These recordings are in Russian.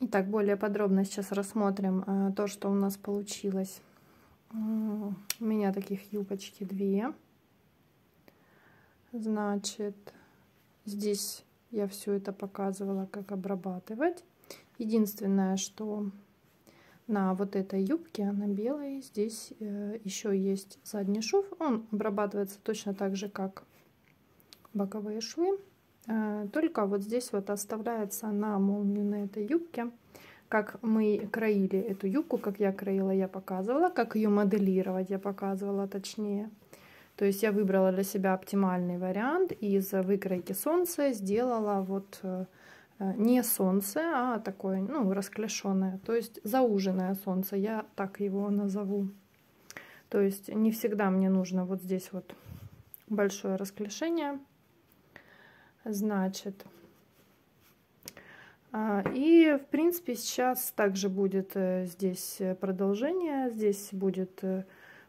Итак, более подробно сейчас рассмотрим э, то, что у нас получилось. У меня таких юбочки две. Значит, здесь я все это показывала, как обрабатывать. Единственное, что на вот этой юбке, на белой, здесь э, еще есть задний шов. Он обрабатывается точно так же, как боковые швы. Э, только вот здесь вот оставляется на молнию на этой юбке. Как мы краили эту юбку, как я краила, я показывала. Как ее моделировать, я показывала точнее. То есть я выбрала для себя оптимальный вариант. Из выкройки солнца сделала вот э, не солнце, а такое, ну, расклешенное. То есть зауженное солнце, я так его назову. То есть не всегда мне нужно вот здесь вот большое расклешение. Значит, а, и в принципе сейчас также будет э, здесь продолжение, здесь будет э,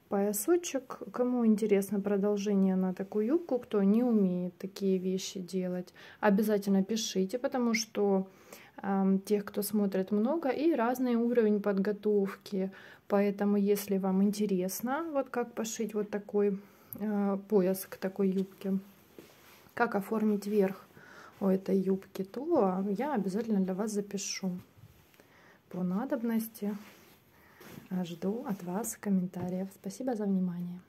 поясочек. Кому интересно продолжение на такую юбку, кто не умеет такие вещи делать, обязательно пишите, потому что э, тех, кто смотрит много, и разный уровень подготовки. Поэтому, если вам интересно, вот как пошить вот такой э, пояс к такой юбке, как оформить верх у этой юбки, то я обязательно для вас запишу по надобности. Жду от вас комментариев. Спасибо за внимание.